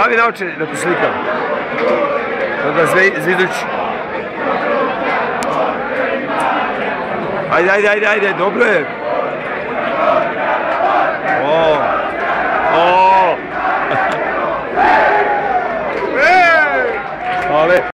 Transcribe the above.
Stavi naoče da ti slikam. Onda zviduć. Ajde, ajde, ajde, ajde, dobro je.